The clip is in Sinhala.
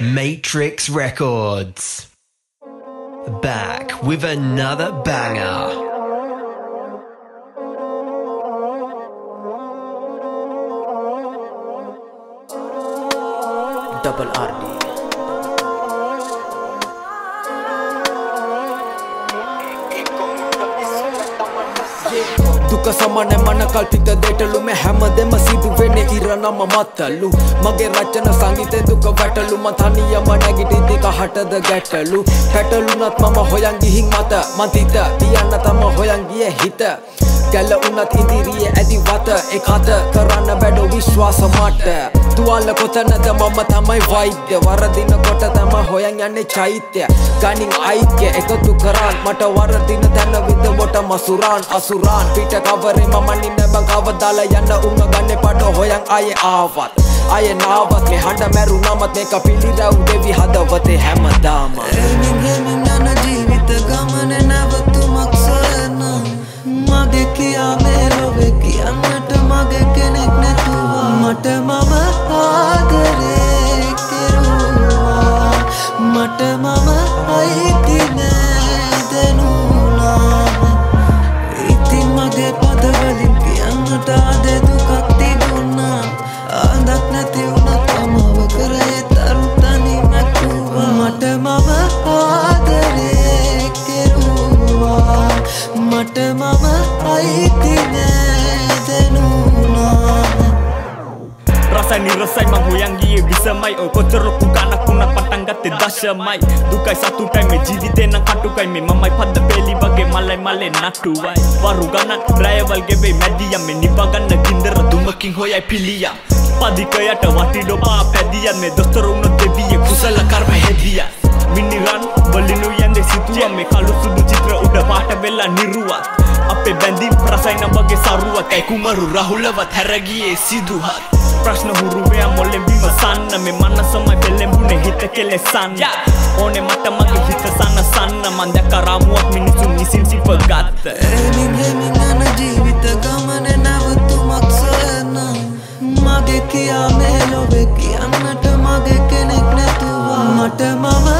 Matrix Records. Back with another banger. Double RD. ದುಃಖ ಸಮಾನ ಮನ ಕಲ್ಪಿತ ದೇಟಲು ಮೆ ಮಸೀಬು සිදුවෙන ඉරනම මත්තලු. මගේ රචන සංගීතය දුක වැටලු. මතනියම නැගිටිදික හටද ගැටලු. පැටලුනත් මම හොයන් ගිහින් මත. මතිත තියන්න තම හොයන් ගිය හිත. ගැල්ල උනත් ඉදිරියේ ඇති වත එක හත කරන්න බැඩ විශ්වාස මට තුවාල කොතනද මම තමයි වෛද්‍ය වරදින කොට තම හොයන් යන්නේ චෛත්‍ය ගනින් අයිත්‍ය එකතු කරන්න මට වරදින තැන විදමොට මසුරාන් අසුරාන් පිට කවරේ මම නින්න බං කවදාල යන්න උන්න ගන්න පට හොයන් අය ආවත් අය නාවත් මේ හඬ මැරුණමත් මේක පිළිරව් දෙවි හදවතේ හැමදාම මගේ කෙනෙක් නැතුවා. මට මම ආදරේ කෙරුවා. මට මම අයිති නෑ දැනුණා ඉතින් මගේ පදවලින් කියන්නට ආදේ දුකක් තිබුණා. ආදක් නැති වුණත් අමව කරේ තරුතනි මැකුවා මට මම ආදරේ කෙරුවා. මට මම අයිති නෑ රසයි නිරසයි මං හොයන් ගියේ විසමයි ඔය කොච්චර කුකනක් වුණත් පටන් ගත්තේ දශමයි දුකයි සතුටයි මේ ජීවිතේ නම් කටුකයි මේ මමයි පද්ද පෙලි වගේ මලයි මලේ නටුවයි වරු ගණන් රැයවල් ගෙවේ මැදියම් මේ නිබගන්න ගින්දර දුමකින් හොයයි පිළියම් පදිකයට වටිඩොපා පැදියන් මේ දොස්තර උුණ දෙවිය කුසල කර්ම හෙදිය මිනිරන් වලිනු යන්දේ සිතුවම් මේ කළු සුදු චිත්‍ර උඩ පාට වෙලා නිරුවත් අපේ බැඳීම් ප්‍රසයින වගේ සරුවත් ඇයි කුමරු රහුලවත් හැරගියේ සිදුහත් ප්‍රශ්න හුරුවයා මොලෙන් විමසන්න මේ මනසමයි පෙළෙඹුණේ හිත කෙලෙසන්න. ඕනේ මට මගේ හිත සනසන්න. මන් දැක්ක රාමුවක් මිනිසුන් විසින් සිපගත්ත. එමින් එමින් යන ජීවිත ගමන නැවතුමක් සොයන. මගේ කියා මේ ලොවේ කියන්නට මගේ කෙනෙක් නැතුව. මට මම